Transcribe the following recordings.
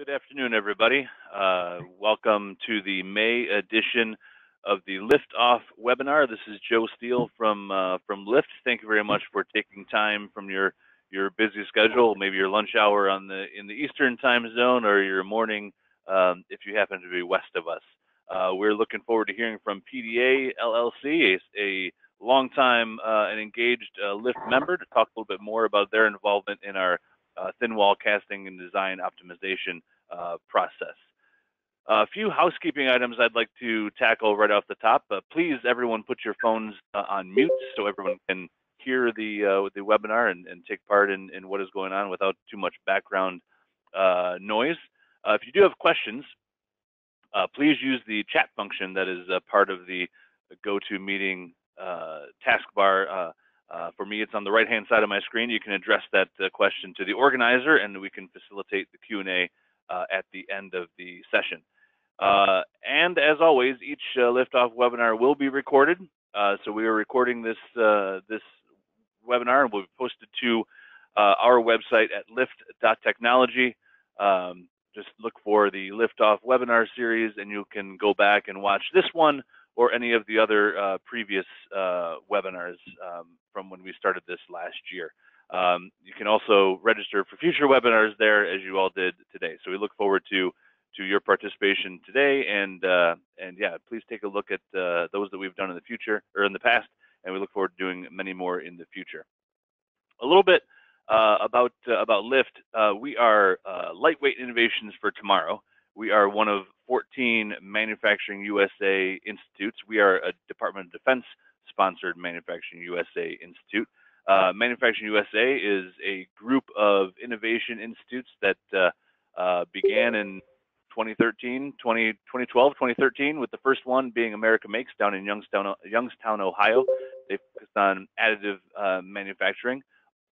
Good afternoon, everybody. Uh, welcome to the May edition of the Liftoff webinar. This is Joe Steele from uh, from LIFT. Thank you very much for taking time from your your busy schedule, maybe your lunch hour on the in the Eastern time zone or your morning um, if you happen to be west of us. Uh, we're looking forward to hearing from PDA LLC, a, a longtime uh, and engaged uh, LIFT member, to talk a little bit more about their involvement in our thin wall casting and design optimization uh, process. A few housekeeping items I'd like to tackle right off the top. Uh, please, everyone, put your phones uh, on mute so everyone can hear the uh, the webinar and, and take part in, in what is going on without too much background uh, noise. if you do have questions, please use the chat function that is part of the GoToMeeting taskbar uh, for me, it's on the right-hand side of my screen. You can address that uh, question to the organizer, and we can facilitate the Q&A uh, at the end of the session. Uh, and as always, each uh, liftoff webinar will be recorded. Uh, so we are recording this this webinar, and will be posted to our website at lift.technology. Um, just look for the liftoff webinar series, and you can go back and watch this one or any of the other uh, previous uh, webinars um, from when we started this last year. Um, you can also register for future webinars there as you all did today. So we look forward to to your participation today and uh, and yeah, please take a look at uh, those that we've done in the future or in the past, and we look forward to doing many more in the future. A little bit uh, about uh, about LIFT. we are lightweight innovations for tomorrow. We are one of 14 Manufacturing USA institutes. We are a Department of Defense sponsored Manufacturing USA institute. Uh, Manufacturing USA is a group of innovation institutes that uh, uh, began in 2013, 20, 2012, 2013, with the first one being America Makes down in Youngstown, Youngstown Ohio. They focused on additive uh, manufacturing.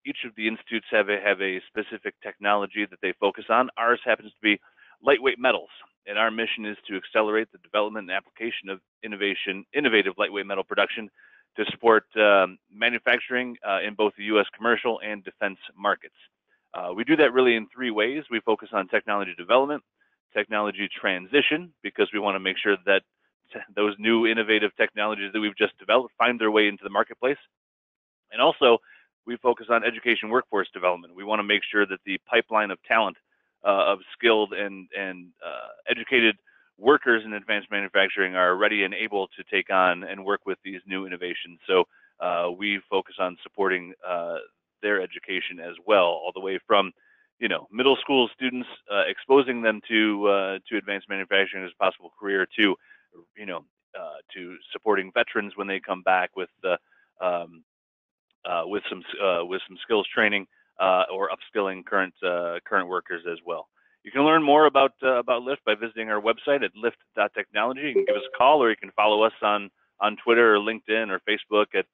Each of the institutes have a, have a specific technology that they focus on. Ours happens to be lightweight metals, and our mission is to accelerate the development and application of innovation, innovative lightweight metal production to support um, manufacturing uh, in both the U.S. commercial and defense markets. Uh, we do that really in three ways. We focus on technology development, technology transition, because we want to make sure that those new innovative technologies that we've just developed find their way into the marketplace. And also, we focus on education workforce development. We want to make sure that the pipeline of talent uh, of skilled and and uh, educated workers in advanced manufacturing are ready and able to take on and work with these new innovations. So uh, we focus on supporting uh, their education as well, all the way from you know middle school students, uh, exposing them to uh, to advanced manufacturing as a possible career, to you know to supporting veterans when they come back with the um, with some with some skills training uh, or upskilling current uh, current workers as well. You can learn more about uh, about LIFT by visiting our website at lift.technology. You can give us a call, or you can follow us on on Twitter or LinkedIn or Facebook at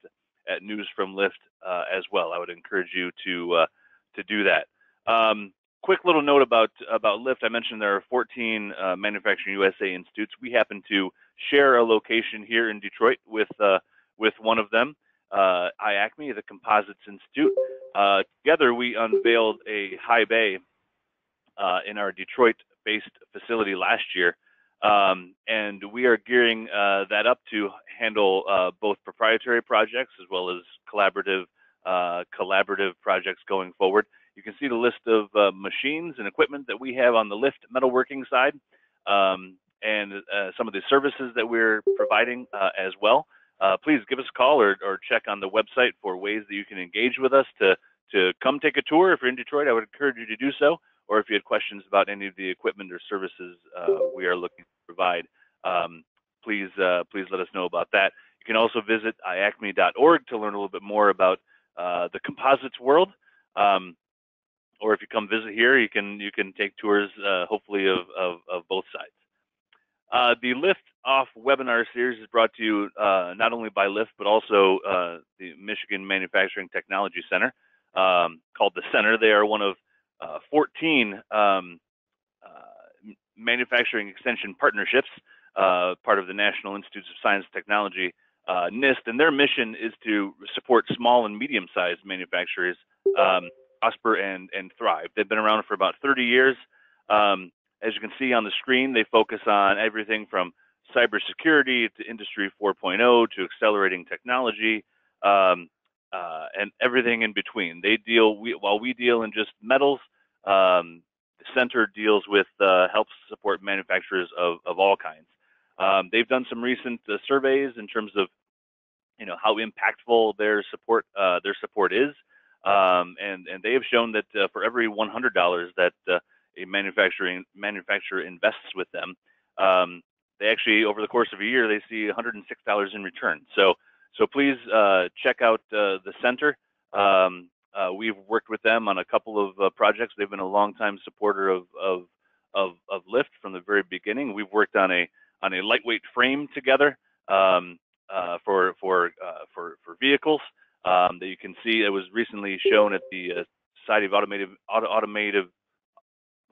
at News from LIFT uh, as well. I would encourage you to uh, to do that. Um, quick little note about about LIFT. I mentioned there are 14 uh, Manufacturing USA institutes. We happen to share a location here in Detroit with with one of them uh, IACMI, the Composites Institute. Uh, together, we unveiled a high bay uh, in our Detroit-based facility last year, um, and we are gearing uh, that up to handle uh, both proprietary projects as well as collaborative uh, collaborative projects going forward. You can see the list of machines and equipment that we have on the lift metalworking side, um, and some of the services that we're providing as well uh, please give us a call or, or check on the website for ways that you can engage with us to, to come take a tour. If you're in Detroit, I would encourage you to do so. Or if you had questions about any of the equipment or services uh, we are looking to provide, um, please, uh, please let us know about that. You can also visit iacmi.org to learn a little bit more about uh, the composites world. Um, or if you come visit here, you can you can take tours, uh, hopefully, of, of, of both sides. Uh, the Lift Off webinar series is brought to you uh, not only by LIFT, but also uh, the Michigan Manufacturing Technology Center, um, called the Center. They are one of uh, 14 um, uh, manufacturing extension partnerships, uh, part of the National Institutes of Science and Technology, NIST, and their mission is to support small and medium-sized manufacturers um, prosper and, and thrive. They've been around for about 30 years. Um, As you can see on the screen, they focus on everything from cybersecurity to Industry 4.0 to accelerating technology um, uh, and everything in between. They deal we, while we deal in just metals. Um, the center deals with uh, helps support manufacturers of, of all kinds. Um, they've done some recent uh, surveys in terms of you know how impactful their support uh, their support is, um, and and they have shown that uh, for every $100 that uh, a manufacturing manufacturer invests with them, um, they actually over the course of a year they see $106 in return. So so please uh, check out uh, the center. Um, uh, we've worked with them on a couple of uh, projects. They've been a long-time supporter of, of of of Lift from the very beginning. We've worked on a on a lightweight frame together um, uh, for for uh, for for vehicles um, that you can see. It was recently shown at the Society of Automotive Auto, Automotive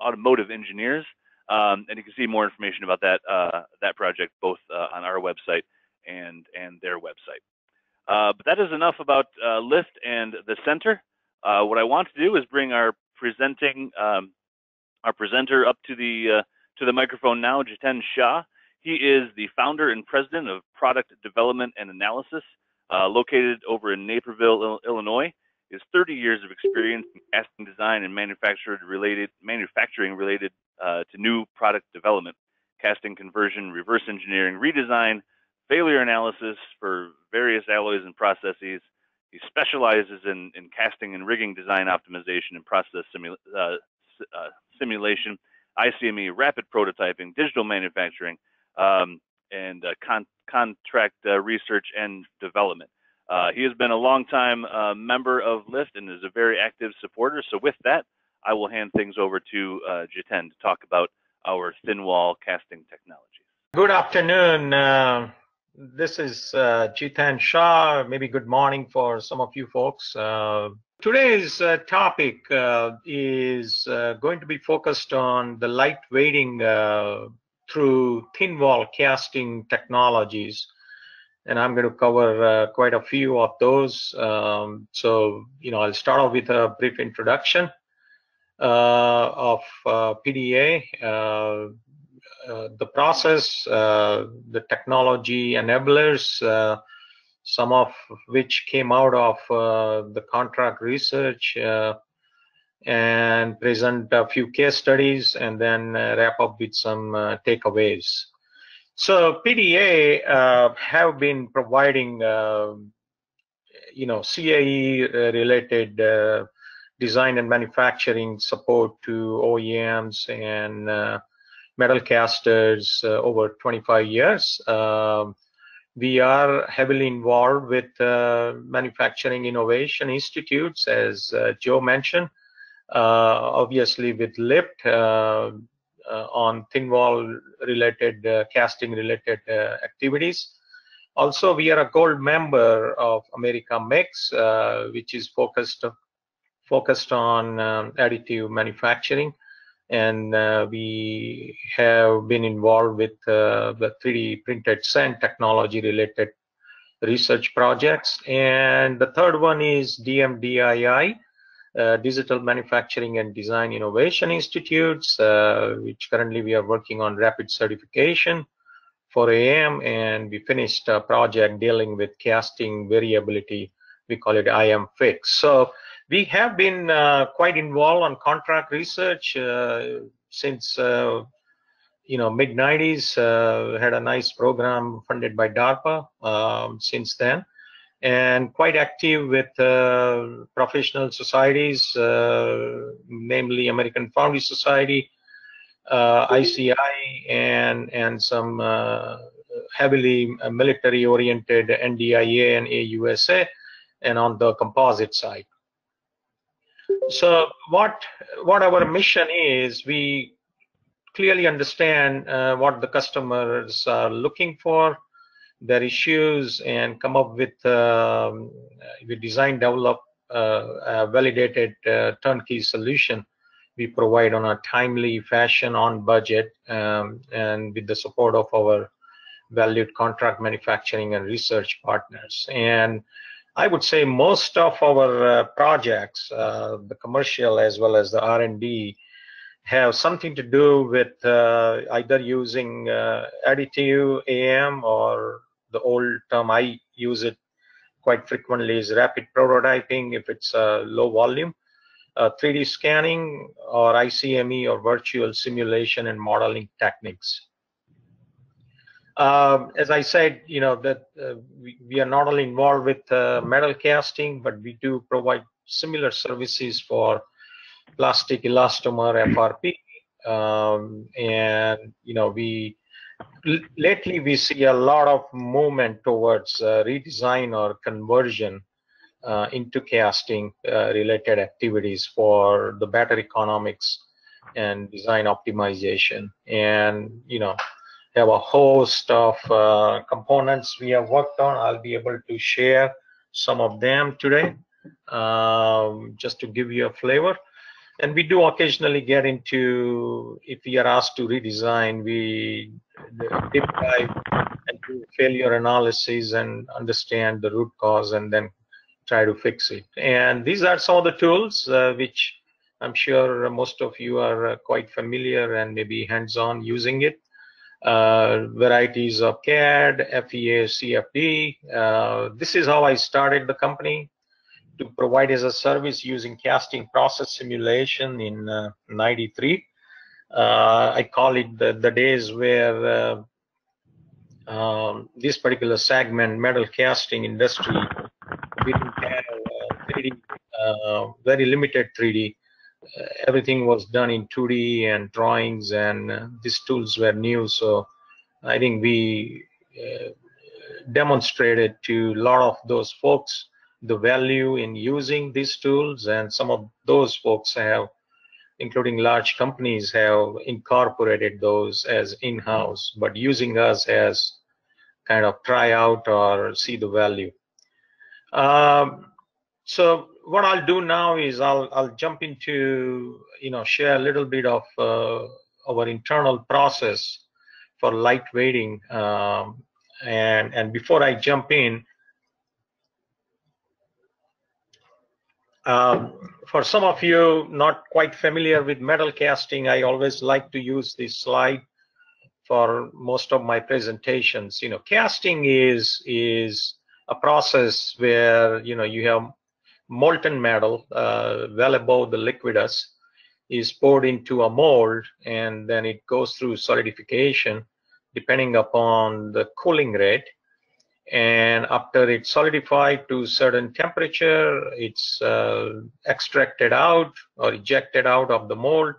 Automotive Engineers, um, and you can see more information about that that project both on our website and and their website. Uh, but that is enough about uh, Lift and the center. Uh, what I want to do is bring our presenting um, our presenter up to the uh, to the microphone now, Jiten Shah. He is the founder and president of Product Development and Analysis, uh, located over in Naperville, Illinois. Has 30 years of experience in casting design and manufacturing related manufacturing related uh, to new product development, casting conversion, reverse engineering, redesign, failure analysis for various alloys and processes. He specializes in, in casting and rigging design optimization and process simula uh, uh, simulation, ICME, rapid prototyping, digital manufacturing, um, and uh, con contract uh, research and development. Uh, he has been a long-time uh, member of LIFT and is a very active supporter. So with that, I will hand things over to Jiten to talk about our thin wall casting technologies. Good afternoon, this is uh, Jiten Shah. Maybe good morning for some of you folks. Uh, today's uh, topic uh, is uh, going to be focused on the light weighting uh, through thin wall casting technologies. And I'm going to cover uh, quite a few of those. Um, so, you know, I'll start off with a brief introduction of PDA uh, the process, uh, the technology enablers, uh, some of which came out of the contract research and present a few case studies and then wrap up with some takeaways. So PDA uh, have been providing, uh, you know, CAE related uh, design and manufacturing support to OEMs and metal casters uh, over 25 years. Um, we are heavily involved with uh, manufacturing innovation institutes, as uh, Joe mentioned. obviously, with LIFT on thin wall related casting related activities. Also, we are a gold member of America uh, which is focused focused on um, additive manufacturing and uh, we have been involved with uh, the 3D printed sand technology related research projects. And the third one is DMDII, uh, Digital Manufacturing and Design Innovation Institutes, uh, which currently we are working on rapid certification for AM, and we finished a project dealing with casting variability. We call it IM Fix. So we have been uh, quite involved on contract research since you know mid 90s uh, had a nice program funded by darpa um, since then and quite active with uh, professional societies uh, namely american foundry society ici and and some heavily military oriented ndia and ausa and on the composite side. So what what our mission is, we clearly understand uh, what the customers are looking for, their issues, and come up with um, we design develop uh, validated uh, turnkey solution we provide on a timely fashion on budget um, and with the support of our valued contract manufacturing and research partners. And I would say most of our uh, projects, uh, the commercial as well as the R&D, have something to do with uh, either using uh, additive AM or the old term I use it quite frequently is rapid prototyping if it's a low volume, uh, 3D scanning or ICME or virtual simulation and modeling techniques. Um, as I said, you know that uh, we, we, are not only involved with uh, metal casting, but we do provide similar services for plastic elastomer FRP. Um, and you know we lately we see a lot of movement towards uh, redesign or conversion uh, into casting uh, related activities for the better economics and design optimization. And you know have a host of uh, components we have worked on. I'll be able to share some of them today um, just to give you a flavor and we do occasionally get into if we are asked to redesign we deep dive and do failure analysis and understand the root cause and then try to fix it. And these are some of the tools uh, which i'm sure most of you are uh, quite familiar and maybe hands-on using it. Uh, varieties of cad fea cfd uh, this is how i started the company to provide as a service using casting process simulation in uh, 93. Uh, I call it the, the days where uh, um, this particular segment, metal casting industry, we didn't have 3D, uh, very limited 3D. Uh, everything was done in 2D and drawings, and uh, these tools were new. So I think we demonstrated to a lot of those folks the value in using these tools and some of those folks have including large companies have incorporated those as in-house but using us as kind of try out or see the value. Um, so what I'll do now is I'll I'll jump into you know share a little bit of uh, our internal process for lightweighting um, and and before I jump in Um, for some of you not quite familiar with metal casting, I always like to use this slide for most of my presentations. You know, casting is is a process where you know you have molten metal uh, well above the liquidus is poured into a mold and then it goes through solidification depending upon the cooling rate and after it's solidified to certain temperature it's uh, extracted out or ejected out of the mold.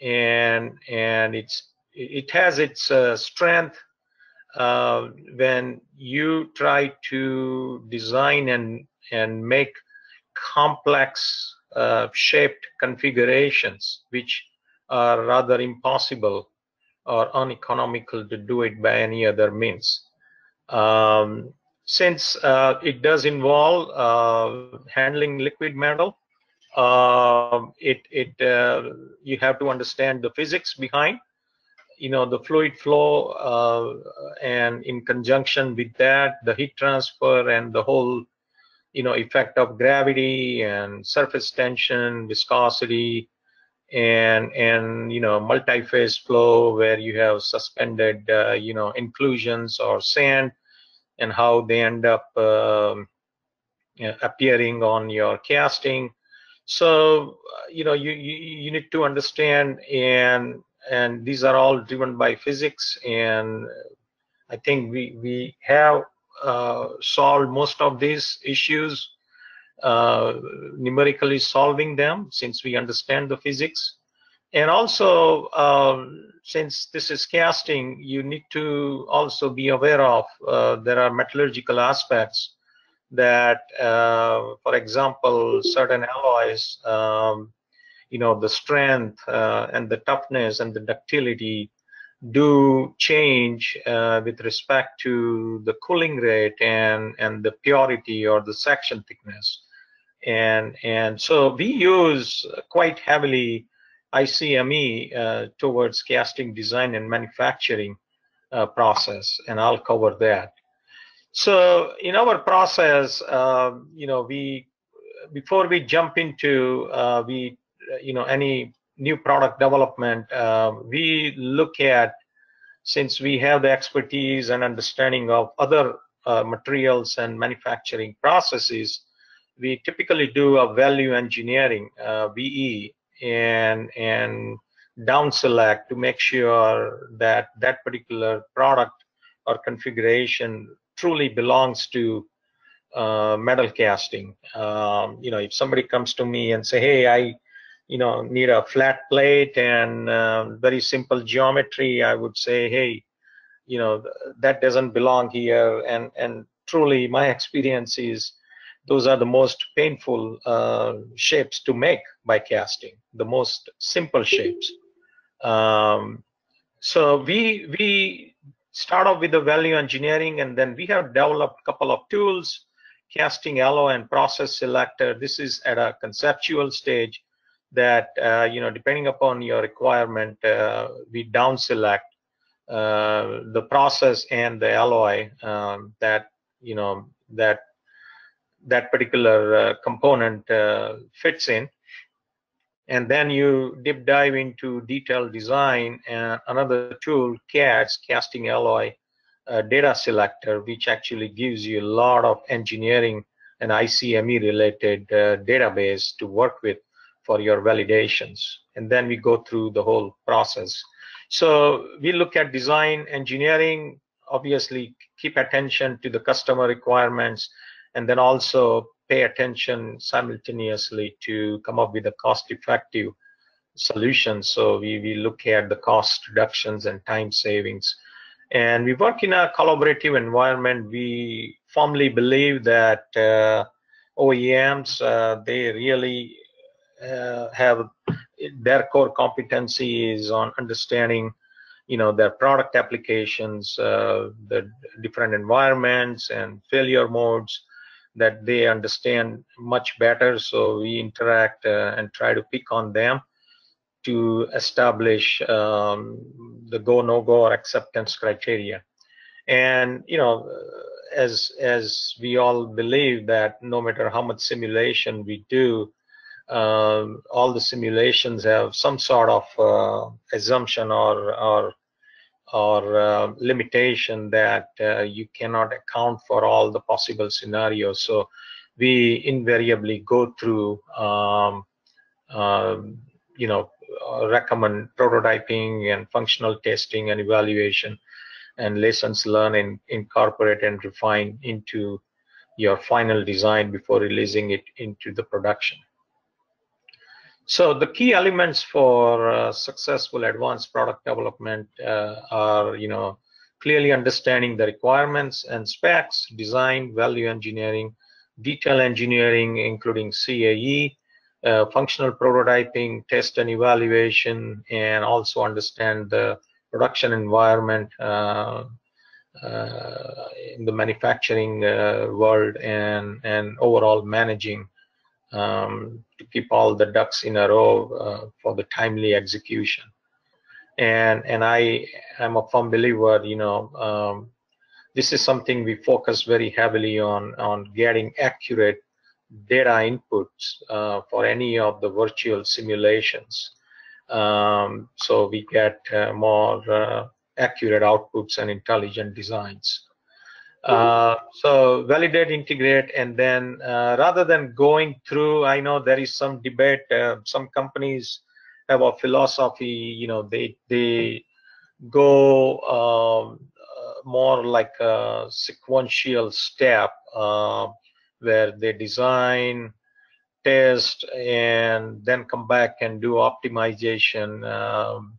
And and it's it has its uh, strength uh, when you try to design and and make complex uh, shaped configurations which are rather impossible or uneconomical to do it by any other means um, since uh, it does involve uh, handling liquid metal, uh, it it uh, you have to understand the physics behind, you know, the fluid flow, uh, and in conjunction with that, the heat transfer and the whole, you know, effect of gravity and surface tension, viscosity, and and you know multi-phase flow where you have suspended uh, you know inclusions or sand and how they end up um, appearing on your casting. So you know you, you you need to understand and and these are all driven by physics and i think we we have uh, solved most of these issues uh, numerically solving them since we understand the physics. And also, um, since this is casting, you need to also be aware of uh, there are metallurgical aspects that, uh, for example, certain alloys, um, you know, the strength uh, and the toughness and the ductility do change uh, with respect to the cooling rate and and the purity or the section thickness. And and so we use quite heavily ICME uh, towards casting design and manufacturing uh, process and I'll cover that. So in our process um, you know we before we jump into uh, we you know any new product development, uh, we look at since we have the expertise and understanding of other uh, materials and manufacturing processes, we typically do a value engineering uh, VE and and down select to make sure that that particular product or configuration truly belongs to uh, metal casting. Um, you know, if somebody comes to me and say, "Hey, I, you know, need a flat plate and uh, very simple geometry," I would say, "Hey, you know, that doesn't belong here." And and truly, my experience is those are the most painful uh, shapes to make by casting, the most simple shapes. Um, so we we start off with the value engineering, and then we have developed a couple of tools, casting alloy and process selector. This is at a conceptual stage that uh, you know depending upon your requirement, uh, we down select uh, the process and the alloy um, that you know that that particular component fits in. And then you deep dive into detailed design and another tool CADS casting alloy uh, data selector which actually gives you a lot of engineering and ICME related uh, database to work with for your validations and then we go through the whole process so we look at design engineering obviously keep attention to the customer requirements and then also pay attention simultaneously to come up with a cost-effective solution. So we, we look at the cost reductions and time savings. And we work in a collaborative environment. We firmly believe that uh, OEMs, uh, they really uh, have their core competencies on understanding you know their product applications uh, the different environments and failure modes that they understand much better. So we interact uh, and try to pick on them to establish um, the go no go or acceptance criteria. And you know, as as we all believe that no matter how much simulation we do, um, all the simulations have some sort of uh, assumption or or or uh, limitation that uh, you cannot account for all the possible scenarios. So we invariably go through, um, uh, you know, uh, recommend prototyping and functional testing and evaluation and lessons learned and incorporate and refine into your final design before releasing it into the production. So the key elements for uh, successful advanced product development uh, are, you know, clearly understanding the requirements and specs, design, value engineering, detail engineering, including CAE, uh, functional prototyping, test and evaluation, and also understand the production environment uh, uh, in the manufacturing uh, world and, and overall managing um, to keep all the ducks in a row uh, for the timely execution. And and I am a firm believer, you know, um, this is something we focus very heavily on on getting accurate data inputs uh, for any of the virtual simulations. Um, so we get uh, more uh, accurate outputs and intelligent designs. Uh, so validate, integrate, and then uh, rather than going through, I know there is some debate. Uh, some companies have a philosophy, you know, they they go um, uh, more like a sequential step uh, where they design, test, and then come back and do optimization. Um,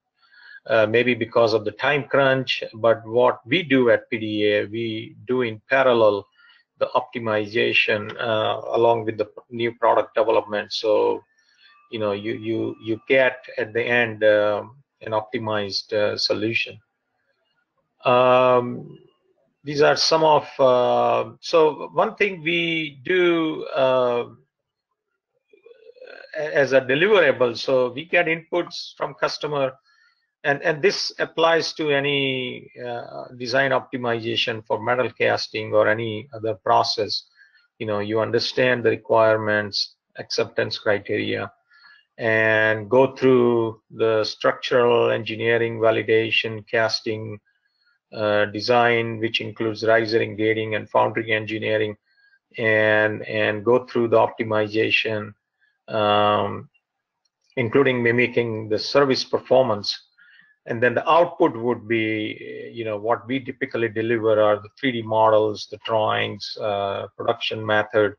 uh, maybe because of the time crunch. But what we do at PDA, we do in parallel the optimization uh, along with the new product development. So, you know, you you you get at the end uh, an optimized uh, solution. Um, these are some of so one thing we do as a deliverable. So we get inputs from customer and and this applies to any uh, design optimization for metal casting or any other process you know you understand the requirements acceptance criteria and go through the structural engineering, validation, casting, uh, design, which includes risering, gating, and foundry engineering, and and go through the optimization, um, including mimicking the service performance. And then the output would be, you know, what we typically deliver are the 3D models, the drawings, uh, production method.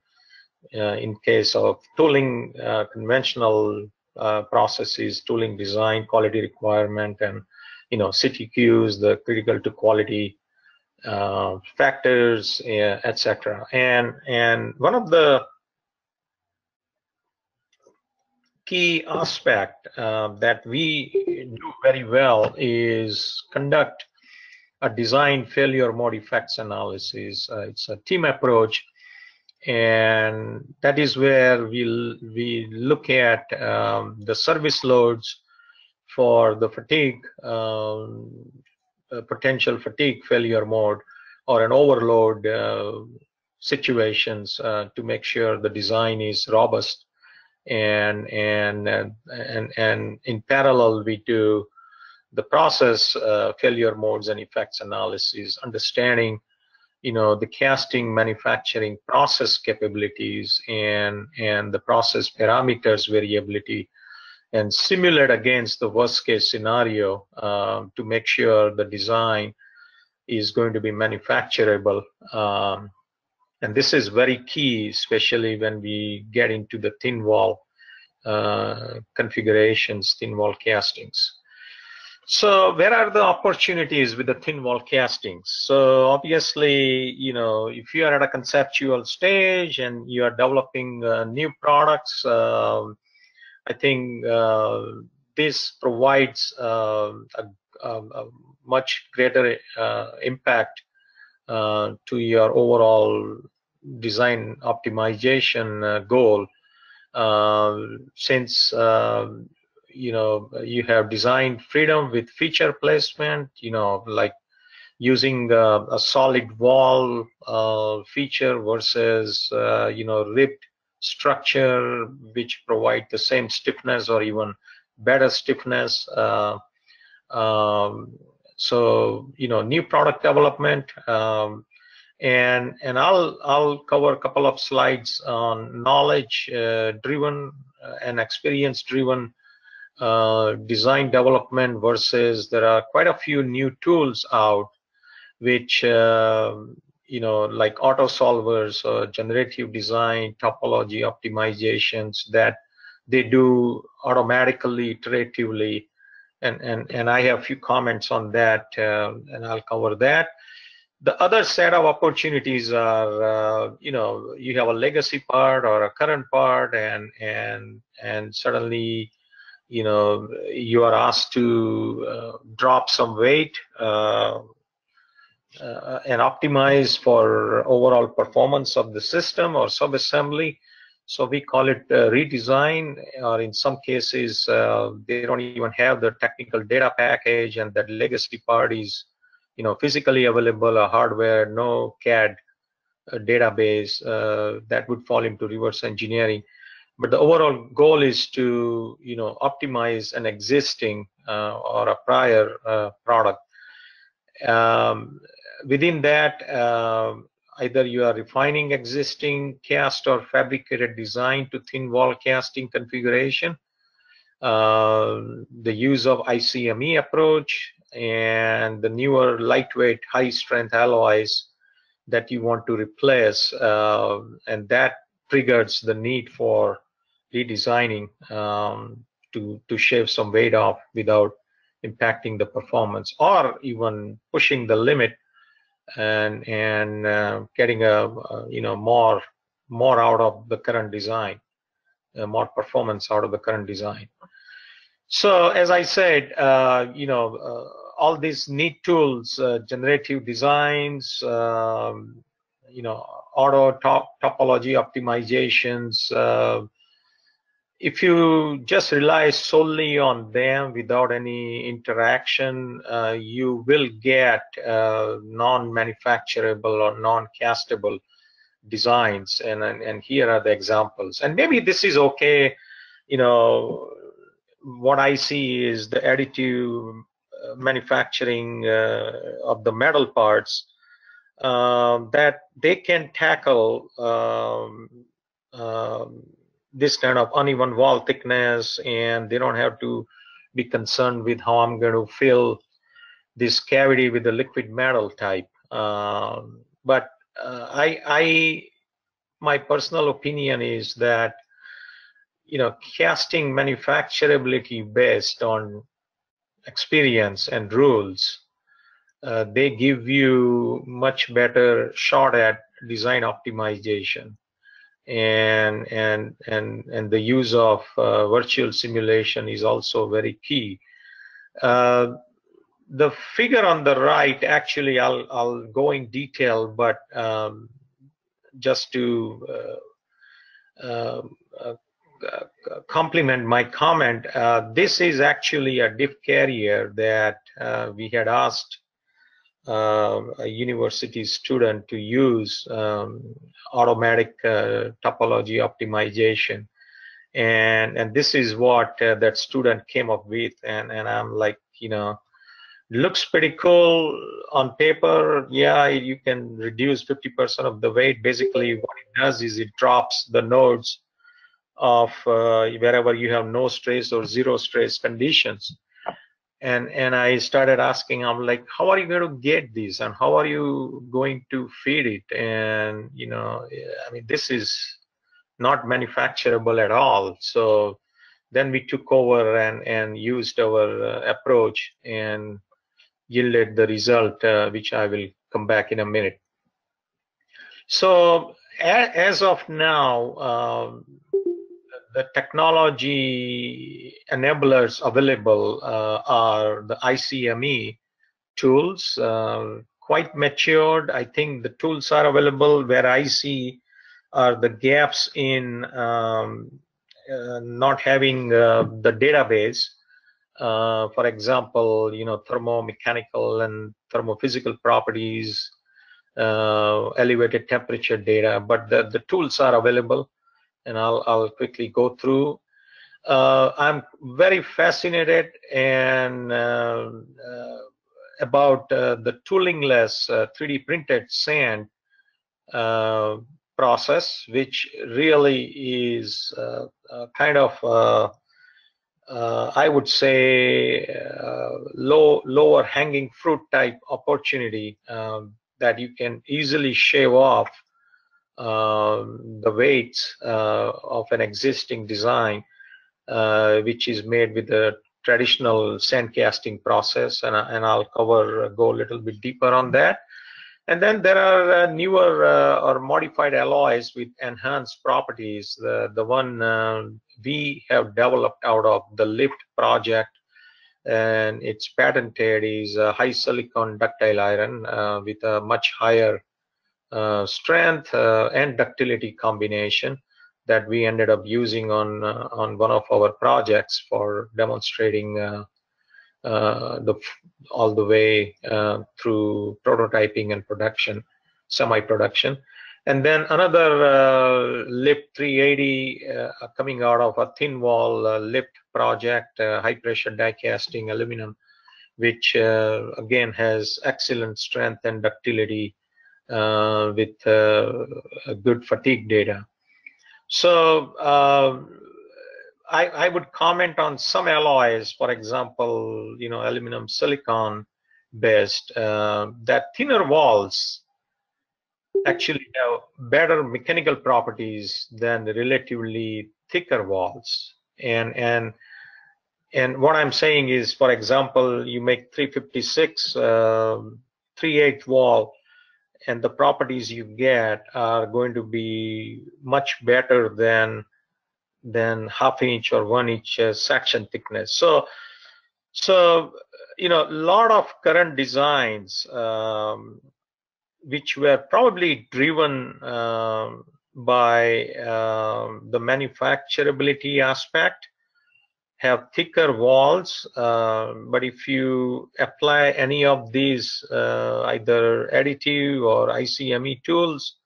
Uh, in case of tooling, uh, conventional uh, processes, tooling design, quality requirement, and you know CTQs, the critical to quality uh, factors, etc. And and one of the key aspect uh, that we do very well is conduct a design failure mode effects analysis. Uh, it's a team approach, and that is where we we look at um, the service loads for the fatigue, um, potential fatigue failure mode or an overload uh, situations uh, to make sure the design is robust and and and and in parallel we do the process uh, failure modes and effects analysis understanding you know the casting manufacturing process capabilities and and the process parameters variability and simulate against the worst case scenario um, to make sure the design is going to be manufacturable. Um, and this is very key, especially when we get into the thin wall uh, configurations, thin wall castings. So where are the opportunities with the thin wall castings? So obviously, you know, if you are at a conceptual stage and you are developing uh, new products, uh, I think uh, this provides uh, a, a, much greater uh, to your overall design optimization goal since you know you have design freedom with feature placement you know like using uh, a solid wall uh, feature versus uh, you know ribbed structure which provide the same stiffness or even better stiffness. Uh, um, so you know, new product development, um, and and I'll I'll cover a couple of slides on knowledge uh, driven uh, and experience driven uh, design development versus there are quite a few new tools out which you know, like auto solvers or generative design, topology optimizations that they do automatically, iteratively. And, and, and I have a few comments on that, uh, and I'll cover that. The other set of opportunities are, uh, you know, you have a legacy part or a current part, and and and suddenly, you know, you are asked to uh, drop some weight uh, uh, and optimize for overall performance of the system or subassembly. So we call it uh, redesign, or in some cases, uh, they don't even have the technical data package and that legacy part is, you know, physically available, a hardware, no CAD uh, database, uh, that would fall into reverse engineering. But the overall goal is to, you know, optimize an existing uh, or a prior product. Um, within that, uh, either you are refining existing cast or fabricated design to thin wall casting configuration, uh, the use of ICME approach, and the newer lightweight high strength alloys that you want to replace, uh, and that triggers the need for redesigning um, to to shave some weight off without impacting the performance or even pushing the limit and and uh, getting a, a, you know more more out of the current design, uh, more performance out of the current design. So as I said, uh, you know uh, all these neat tools, uh, generative designs, um, you know auto top, topology optimizations uh, if you just rely solely on them without any interaction, uh, you will get uh, non-manufacturable or non-castable designs. And, and, and here are the examples. And maybe this is okay you know, what I see is the additive uh, manufacturing uh, of the metal parts um, that they can tackle um, um, this kind of uneven wall thickness and they don't have to be concerned with how I'm going to fill this cavity with the liquid metal type. Um, but uh, I, I, my personal opinion is that, you know, casting manufacturability based on experience and rules, uh, they give you much better shot at design optimization and and and and the use of uh, virtual simulation is also very key. Uh, the figure on the right, actually, I'll I'll go in detail, but um, just to uh, um, uh, uh complement my comment, uh, this is actually a diff carrier that we had asked uh, a university student to use um, automatic uh, topology optimization. And and this is what uh, that student came up with. And and i'm like you know looks pretty cool on paper. Yeah you can reduce 50% of the weight. Basically what it does is it drops the nodes of uh, wherever you have no stress or zero stress conditions and and i started asking i'm like how are you going to get this and how are you going to feed it? And you know i mean this is not manufacturable at all. So then we took over and and used our uh, approach and yielded the result uh, which i will come back in a minute. So as of now um, the technology enablers available uh, are the ICME tools, uh, quite matured. I think the tools are available where I see are the gaps in um, uh, not having uh, the database. Uh, for example, you know, thermomechanical and thermophysical properties, uh, elevated temperature data, but the, the tools are available and I'll, I'll quickly go through. Uh, I'm very fascinated and uh, uh, about uh, the toolingless 3D uh, printed sand uh, process, which really is kind of I would say low lower hanging fruit type opportunity um, that you can easily shave off the weights uh, of an existing design, uh, which is made with the traditional sand casting process, and, and I'll cover go a little bit deeper on that. And then there are uh, newer uh, or modified alloys with enhanced properties. The the one uh, we have developed out of the LIFT project, and it's patented is a high silicon ductile iron uh, with a much higher uh, strength uh, and ductility combination that we ended up using on uh, on one of our projects for demonstrating uh, the all the way through prototyping and production, semi-production. And then another uh, LIFT 380 uh, coming out of a thin wall uh, LIFT project, high pressure die casting aluminum, which again has excellent strength and ductility uh, with uh, good fatigue data. So uh, I, I, would comment on some alloys, for example, you know, aluminum silicon based, that thinner walls actually have better mechanical properties than the relatively thicker walls. And and and what I'm saying is, for example, you make 356 uh, 3 8 wall and the properties you get are going to be much better than than half inch or one inch uh, section thickness. So so you know a lot of current designs um, which were probably driven um, by um, the manufacturability aspect have thicker walls, uh, but if you apply any of these uh, either additive or ICME tools,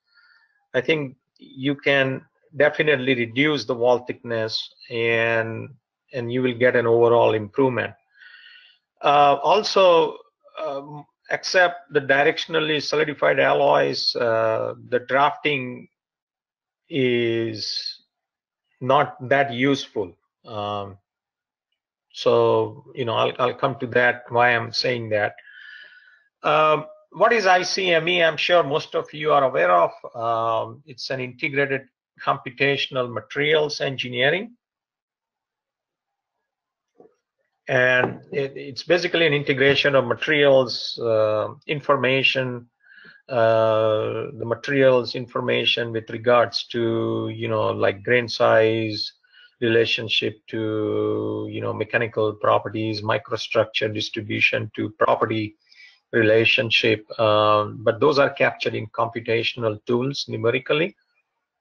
I think you can definitely reduce the wall thickness and and you will get an overall improvement. Uh, also, um, except the directionally solidified alloys, uh, the drafting is not that useful. Um, so, you know, I'll, I'll come to that, why I'm saying that. Um, what is ICME? I'm sure most of you are aware of. Um, it's an integrated computational materials engineering. And it, it's basically an integration of materials, uh, information, uh, the materials information with regards to, you know, like grain size, relationship to, you know, mechanical properties, microstructure distribution to property relationship. Um, but those are captured in computational tools numerically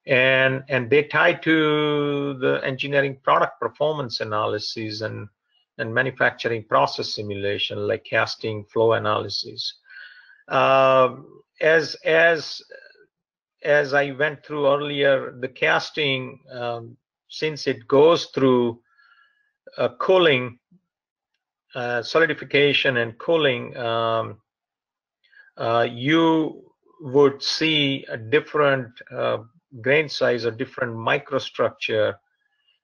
and and they tie to the engineering product performance analysis and and manufacturing process simulation like casting flow analysis um, as as as i went through earlier the casting um, since it goes through uh, cooling uh, solidification and cooling um, uh, you would see a different uh, grain size or different microstructure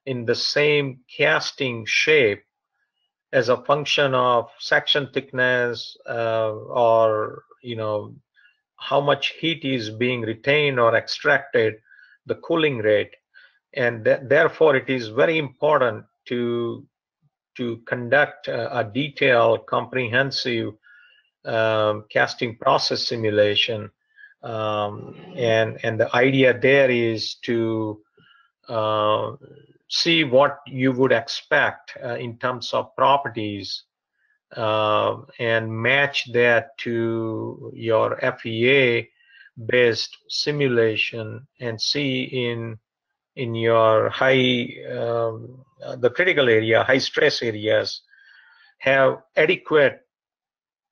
in the same casting shape as a function of section thickness uh, or you know how much heat is being retained or extracted the cooling rate and th therefore it is very important to to conduct a, a detailed comprehensive um, casting process simulation. Um, and and the idea there is to uh, see what you would expect uh, in terms of properties uh, and match that to your FEA based simulation and see in in your high um, the critical area high stress areas have adequate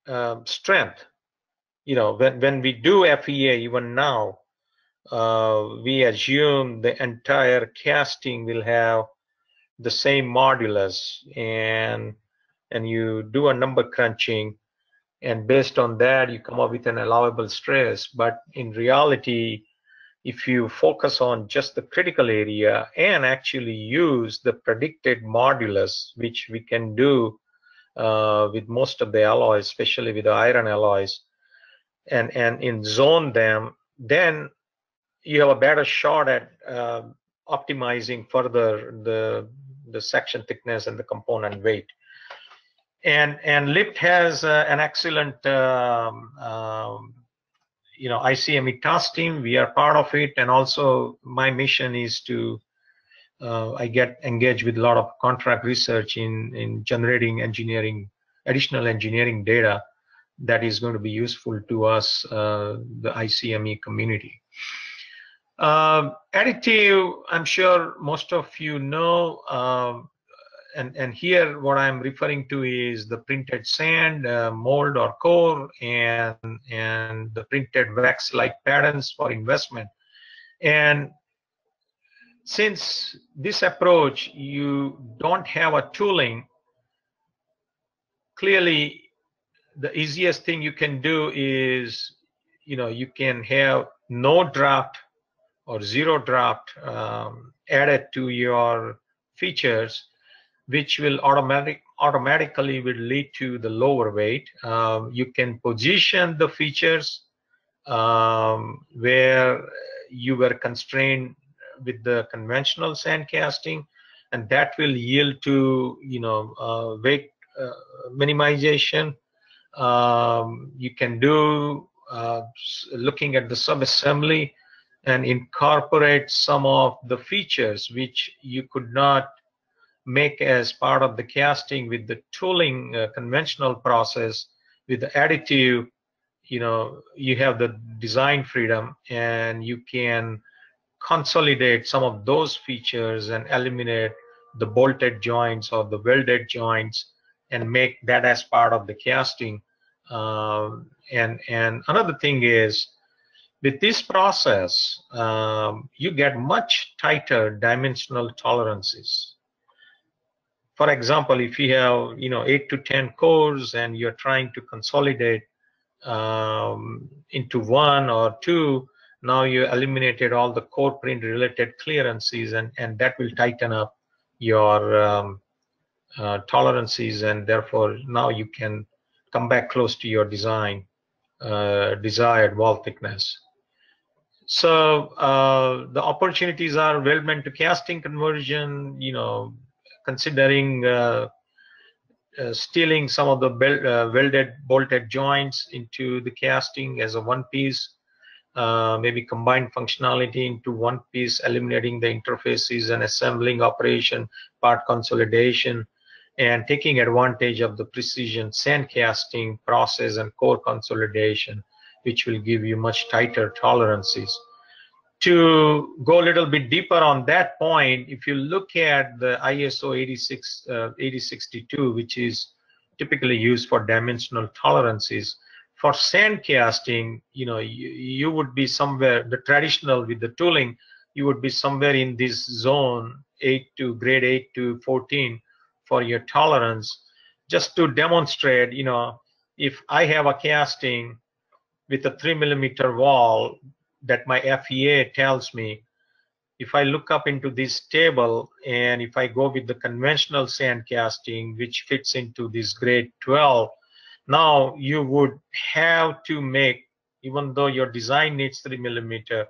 um, strength. You know, when, when we do FEA, even now, uh, we assume the entire casting will have the same modulus and and you do a number crunching and based on that you come up with an allowable stress. But in reality if you focus on just the critical area and actually use the predicted modulus which we can do uh, with most of the alloys especially with the iron alloys and and in zone them, then you have a better shot at uh, optimizing further the the section thickness and the component weight. And and LIFT has uh, an excellent um, um, you know ICME task team. We are part of it, and also my mission is to uh, I get engaged with a lot of contract research in in generating engineering additional engineering data that is going to be useful to us, uh, the ICME community. Uh, additive, I'm sure most of you know, uh, and, and here what I'm referring to is the printed sand, uh, mold or core, and, and the printed wax-like patterns for investment. And since this approach, you don't have a tooling, clearly the easiest thing you can do is you know you can have no draft or zero draft um, added to your features which will automatic automatically will lead to the lower weight. Um, you can position the features um, where you were constrained with the conventional sand casting and that will yield to you know uh, weight uh, minimization. Um, you can do uh, looking at the subassembly and incorporate some of the features which you could not make as part of the casting with the tooling uh, conventional process with the additive you know you have the design freedom and you can consolidate some of those features and eliminate the bolted joints or the welded joints and make that as part of the casting. Um, and and another thing is With this process, um, you get much tighter dimensional tolerances. For example, if you have you know eight to ten cores and you're trying to consolidate um, into one or two, now you eliminated all the core print related clearances and, and that will tighten up your um, uh, tolerances and therefore now you can come back close to your design uh, desired wall thickness. So uh, the opportunities are weldment to casting conversion, you know, considering uh, uh, stealing some of the uh, welded bolted joints into the casting as a one piece uh, maybe combine functionality into one piece eliminating the interfaces and assembling operation part consolidation and taking advantage of the precision sand casting process and core consolidation which will give you much tighter tolerances to go a little bit deeper on that point, if you look at the ISO 86, uh, 8062, which is typically used for dimensional tolerances, for sand casting, you know, you, you would be somewhere, the traditional with the tooling, you would be somewhere in this zone 8 to grade 8 to 14 for your tolerance. Just to demonstrate, you know, if I have a casting with a 3 millimeter wall, that my FEA tells me if I look up into this table and if I go with the conventional sand casting, which fits into this grade 12, now you would have to make, even though your design needs 3 millimeter,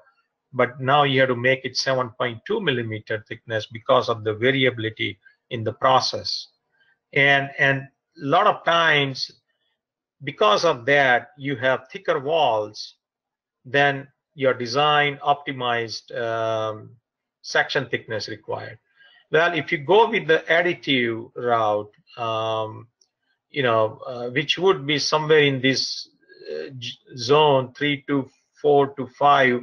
but now you have to make it 7.2 millimeter thickness because of the variability in the process. And, and a lot of times, because of that, you have thicker walls than your design optimized um, section thickness required. Well, if you go with the additive route, um, you know, uh, which would be somewhere in this uh, zone three to four to five,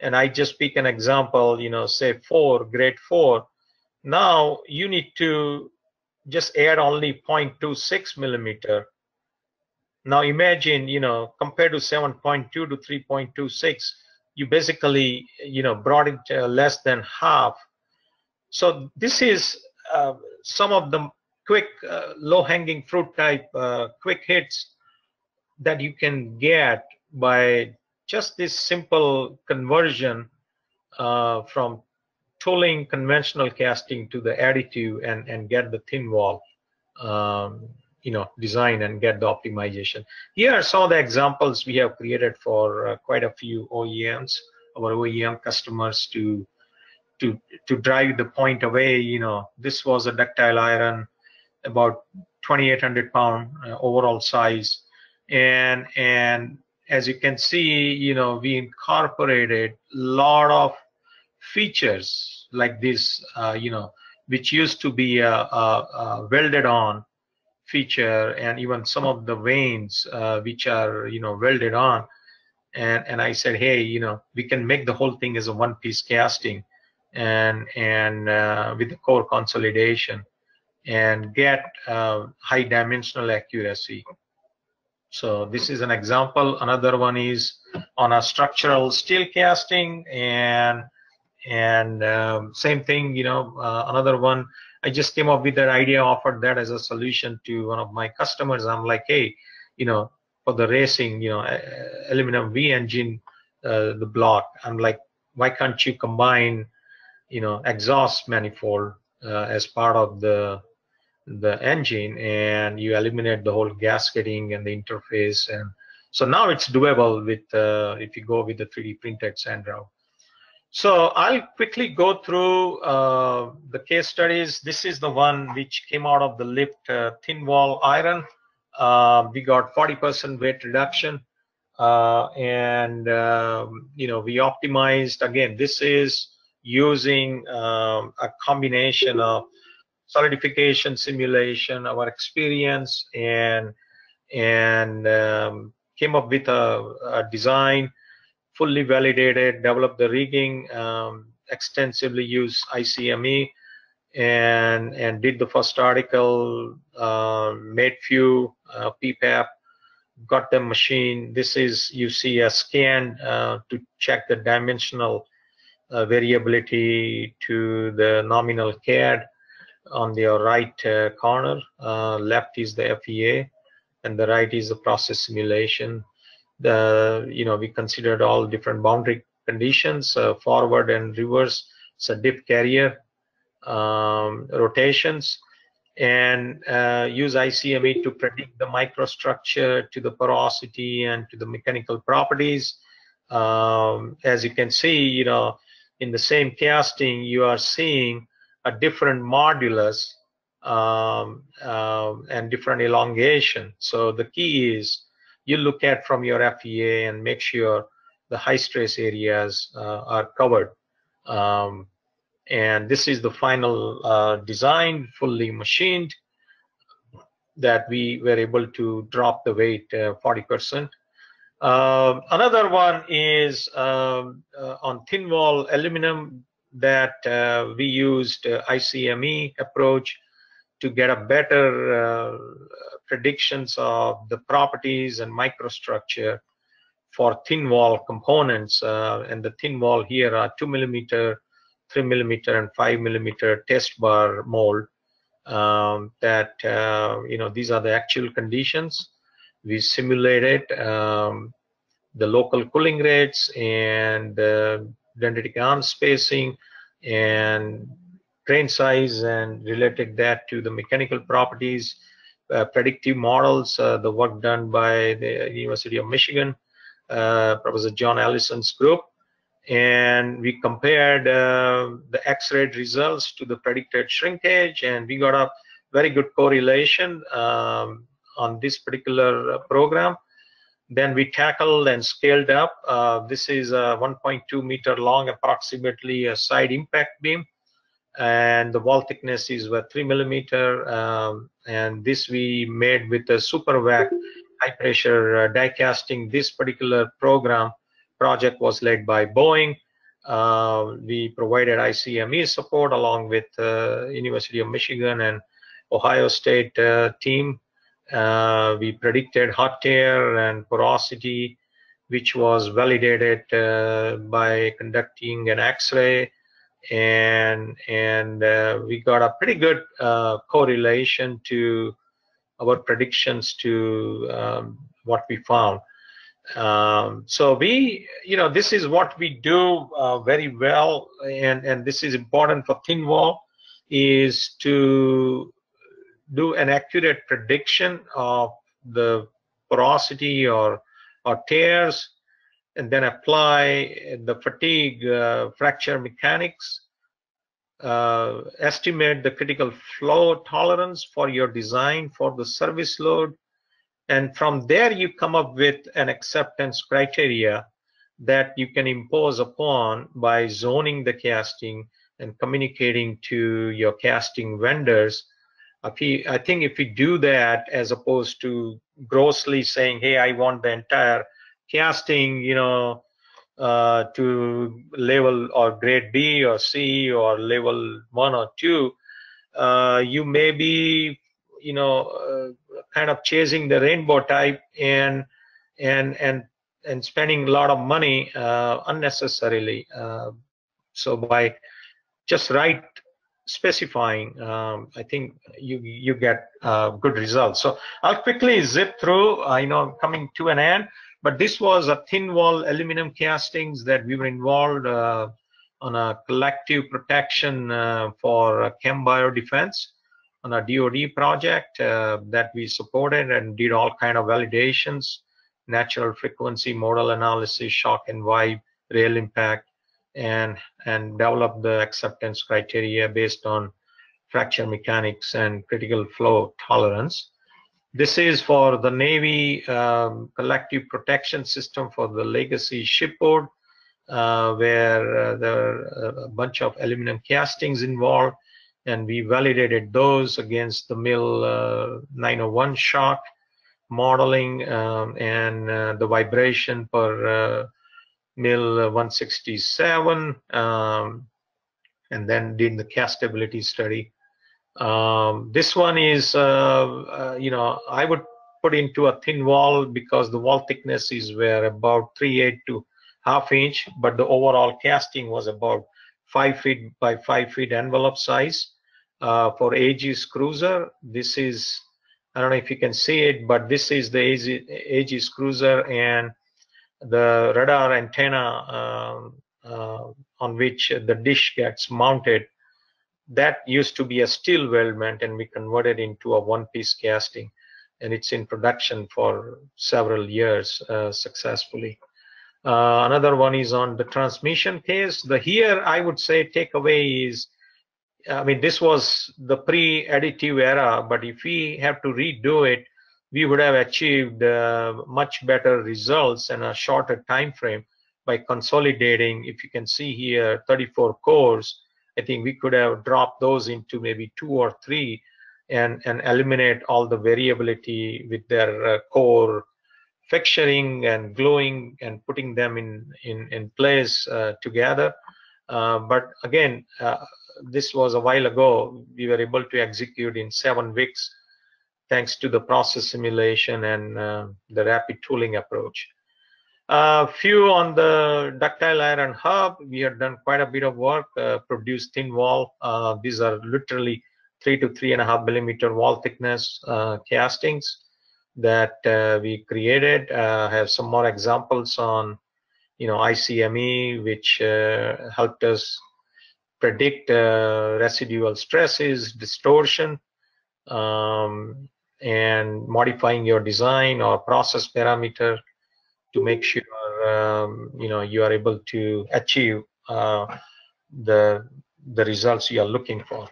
and I just pick an example, you know, say four, grade four. Now you need to just add only 0.26 millimeter now imagine, you know, compared to 7.2 to 3.26, you basically, you know, brought it uh, less than half. So this is uh, some of the quick, uh, low-hanging fruit type uh, quick hits that you can get by just this simple conversion uh, from tooling conventional casting to the additive and, and get the thin wall. Um, you know design and get the optimization. Here are some of the examples we have created for uh, quite a few OEMs our OEM customers to to to drive the point away. You know this was a ductile iron about 2800 pound uh, overall size. And and as you can see you know we incorporated a lot of features like this uh, you know which used to be uh, uh, uh welded on feature and even some of the veins uh, which are you know welded on. And and I said hey you know we can make the whole thing as a one piece casting and and uh, with the core consolidation and get uh, high dimensional accuracy. So this is an example. Another one is on a structural steel casting and and um, same thing you know uh, another one I just came up with that idea, offered that as a solution to one of my customers. I'm like, hey, you know, for the racing, you know, aluminum V engine, uh, the block. I'm like, why can't you combine, you know, exhaust manifold uh, as part of the the engine, and you eliminate the whole gasketing and the interface, and so now it's doable with uh, if you go with the 3D printed sand route. So I'll quickly go through uh, the case studies. This is the one which came out of the lift uh, thin wall iron. Uh, we got 40% weight reduction. Uh, and, um, you know, we optimized, again, this is using um, a combination of solidification simulation, our experience, and, and um, came up with a, a design fully validated, developed the rigging, um, extensively used ICME, and and did the first article, uh, made few uh, PPAP, got the machine. This is, you see a scan uh, to check the dimensional uh, variability to the nominal CAD on the right uh, corner. Uh, left is the FEA and the right is the process simulation. The, you know, we considered all different boundary conditions, uh, forward and reverse, so dip carrier, um, rotations, and uh, use ICME to predict the microstructure to the porosity and to the mechanical properties. Um, as you can see, you know, in the same casting, you are seeing a different modulus um, um, and different elongation. So the key is you look at from your FEA and make sure the high stress areas uh, are covered. Um, and this is the final uh, design, fully machined, that we were able to drop the weight 40%. Uh, another one is um, uh, on thin wall aluminum that uh, we used uh, ICME approach to get a better uh, predictions of the properties and microstructure for thin wall components. Uh, and the thin wall here are two millimeter, three millimeter, and five millimeter test bar mold. Um, that uh, you know these are the actual conditions. We simulated um, the local cooling rates and uh, dendritic arm spacing and grain size and related that to the mechanical properties, uh, predictive models, uh, the work done by the University of Michigan, uh, Professor John Allison's group. And we compared uh, the X-ray results to the predicted shrinkage, and we got a very good correlation um, on this particular uh, program. Then we tackled and scaled up. Uh, this is a 1.2 meter long, approximately a side impact beam and the wall thickness is what three millimeter um, and this we made with a super vac high pressure uh, die casting. This particular program project was led by boeing. Uh, we provided icme support along with uh, university of michigan and ohio state uh, team. Uh, we predicted hot tear and porosity which was validated uh, by conducting an x-ray and and uh, we got a pretty good uh, correlation to our predictions to um, what we found. Um, so we, you know, this is what we do uh, very well, and and this is important for thin wall, is to do an accurate prediction of the porosity or or tears and then apply the fatigue uh, fracture mechanics, uh, estimate the critical flaw tolerance for your design for the service load, and from there you come up with an acceptance criteria that you can impose upon by zoning the casting and communicating to your casting vendors. I think if we do that as opposed to grossly saying, hey, I want the entire casting, you know, uh, to level or grade B or C or level one or two, uh, you may be, you know, uh, kind of chasing the rainbow type and and and and spending a lot of money uh, unnecessarily. Uh, so by just right specifying, um, I think you you get uh, good results. So I'll quickly zip through. I know coming to an end. But this was a thin wall aluminum castings that we were involved uh, on a collective protection uh, for chem bio defense on a DoD project uh, that we supported and did all kind of validations, natural frequency model analysis, shock and vibe, real impact, and and develop the acceptance criteria based on fracture mechanics and critical flaw tolerance. This is for the Navy um, collective protection system for the legacy shipboard, uh, where uh, there are a bunch of aluminum castings involved, and we validated those against the MIL uh, 901 shock modeling um, and uh, the vibration per uh, MIL 167, um, and then did the castability study um, this one is, uh, uh, you know, I would put into a thin wall because the wall thickness is where about 3.8 to half inch, but the overall casting was about five feet by five feet envelope size. Uh, for Aegis Cruiser, this is, I don't know if you can see it, but this is the Aegis Cruiser and the radar antenna um, uh, on which the dish gets mounted. That used to be a steel weldment and we converted into a one-piece casting and it's in production for several years uh, successfully. Uh, another one is on the transmission case. The here I would say takeaway is, I mean, this was the pre-additive era, but if we have to redo it, we would have achieved uh, much better results in a shorter time frame by consolidating. If you can see here, 34 cores. I think we could have dropped those into maybe two or three and, and eliminate all the variability with their uh, core fixturing and gluing and putting them in in in place uh, together. Uh, but again this was a while ago. We were able to execute in seven weeks thanks to the process simulation and uh, the rapid tooling approach a uh, few on the ductile iron hub. We have done quite a bit of work uh, produced thin wall. These are literally three to three and a half millimeter wall thickness castings that uh, we created. Uh, have some more examples on, you know, ICME, which uh, helped us predict uh, residual stresses, distortion, um, and modifying your design or process parameter to make sure um, you know you are able to achieve uh, the the results you are looking for.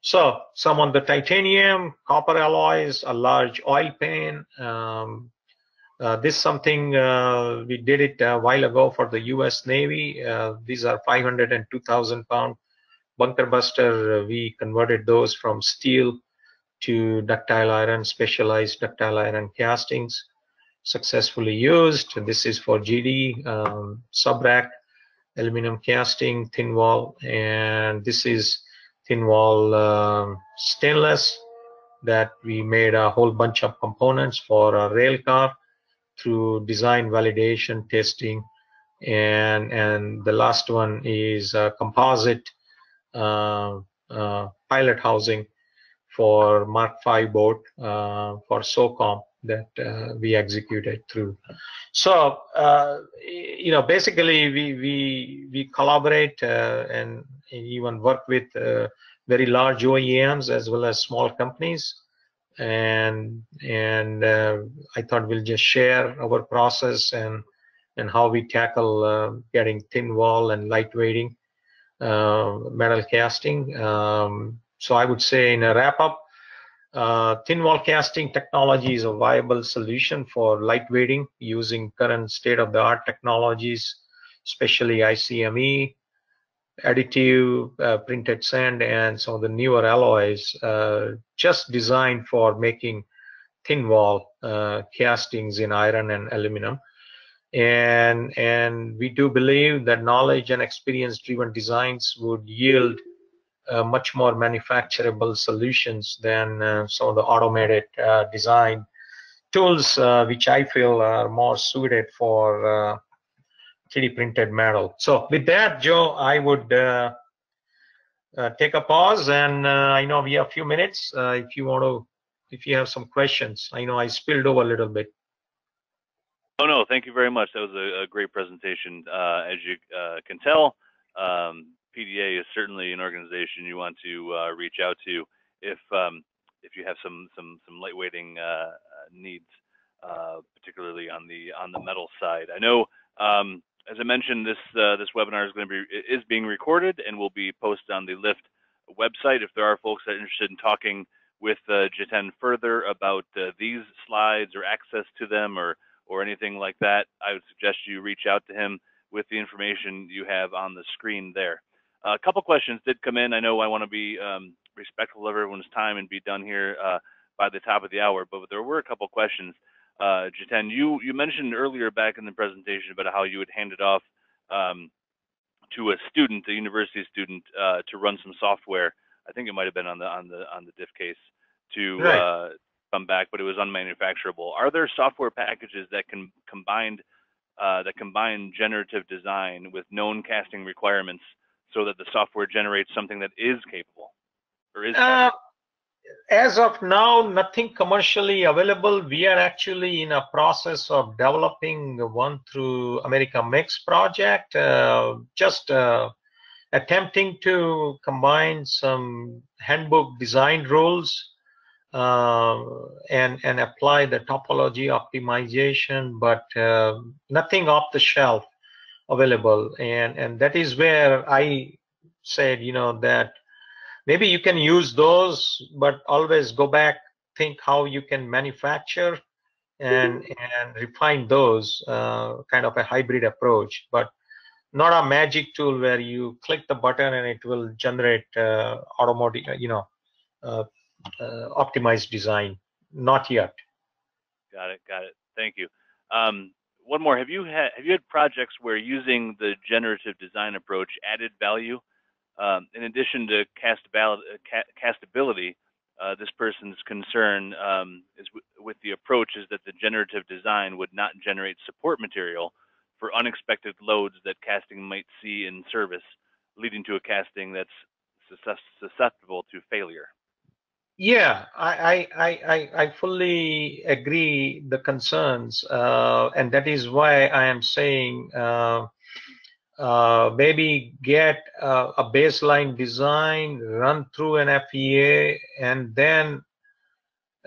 So some on the titanium, copper alloys, a large oil pan. Um, uh, this something uh, we did it a while ago for the U.S. Navy. Uh, these are 500 and 2,000 pound bunker buster. We converted those from steel to ductile iron, specialized ductile iron castings, successfully used. This is for GD um, subrack aluminum casting, thin wall, and this is thin wall um, stainless that we made a whole bunch of components for a rail car through design validation testing and and the last one is a composite uh, uh, pilot housing for Mark V boat uh, for SOCOM that uh, we executed through. So uh, you know, basically we we we collaborate uh, and even work with uh, very large OEMs as well as small companies. And and uh, I thought we'll just share our process and and how we tackle uh, getting thin wall and lightweighting metal casting. Um, so I would say in a wrap up, uh, thin wall casting technology is a viable solution for lightweighting using current state-of-the-art technologies, especially ICME, additive uh, printed sand, and some of the newer alloys, uh, just designed for making thin wall uh, castings in iron and aluminum. And, and we do believe that knowledge and experience-driven designs would yield much more manufacturable solutions than uh, some of the automated uh, design tools, which I feel are more suited for 3D printed metal. So with that, Joe, I would uh, uh, take a pause, and uh, I know we have a few minutes. if you want to, if you have some questions, I know I spilled over a little bit. Oh no, thank you very much. That was a, a great presentation. as you can tell, um, PDA is certainly an organization you want to uh, reach out to if um, if you have some some some lightweighting uh, uh needs, uh, particularly on the on the metal side. I know, um, as I mentioned, this uh, this webinar is going to be is being recorded and will be posted on the Lift website. If there are folks that are interested in talking with uh, Jiten further about these slides or access to them or or anything like that, I would suggest you reach out to him with the information you have on the screen there. A couple questions did come in. I know I want to be um, respectful of everyone's time and be done here uh, by the top of the hour, but there were a couple questions. Uh, Jiten, you, you mentioned earlier back in the presentation about how you would hand it off um, to a student, a university student, uh, to run some software. I think it might have been on the on the on the diff case to right. uh, come back, but it was unmanufacturable. Are there software packages that can combined uh, that combine generative design with known casting requirements so that the software generates something that is capable or is Uh, as of now, nothing commercially available. We are actually in a process of developing one through America Makes project, uh, just uh, attempting to combine some handbook design rules uh, and and apply the topology optimization, but uh, nothing off the shelf available. And and that is where I said, you know, that maybe you can use those, but always go back, think how you can manufacture and and refine those uh, kind of a hybrid approach, but not a magic tool where you click the button and it will generate uh, automotive, you know, uh, uh, optimized design. Not yet. Got it. Got it. Thank you. Um, one more. Have you had have you had projects where using the generative design approach added value? Um, in addition to castability, castability uh, this person's concern um, is with the approach is that the generative design would not generate support material for unexpected loads that casting might see in service, leading to a casting that's susceptible to failure. Yeah, I I I I fully agree the concerns, uh, and that is why I am saying uh, uh, maybe get a baseline design, run through an FEA, and then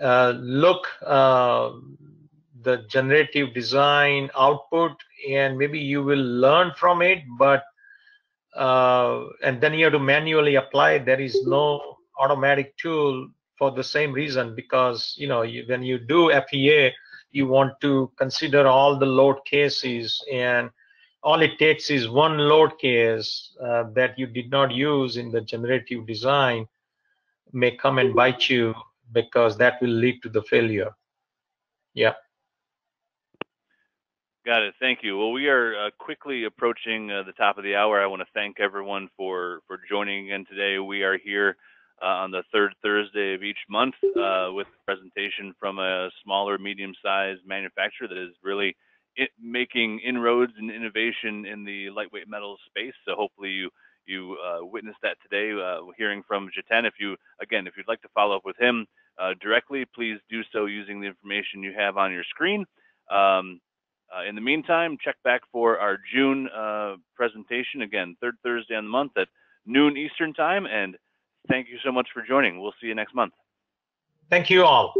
uh, look uh, the generative design output, and maybe you will learn from it, but uh, and then you have to manually apply. There is no automatic tool for the same reason because you know you, when you do FEA, you want to consider all the load cases and all it takes is one load case uh, that you did not use in the generative design may come and bite you because that will lead to the failure. Yeah. Got it. Thank you. Well, we are uh, quickly approaching uh, the top of the hour. I want to thank everyone for for joining again today. We are here uh, on the third Thursday of each month uh, with a presentation from a smaller, medium-sized manufacturer that is really it, making inroads and innovation in the lightweight metals space. So hopefully you you uh, witnessed that today, uh, hearing from Jiten. If you again, if you'd like to follow up with him uh, directly, please do so using the information you have on your screen. Um, uh, in the meantime, check back for our June presentation again, third Thursday on the month at noon Eastern time. And thank you so much for joining. We'll see you next month. Thank you all.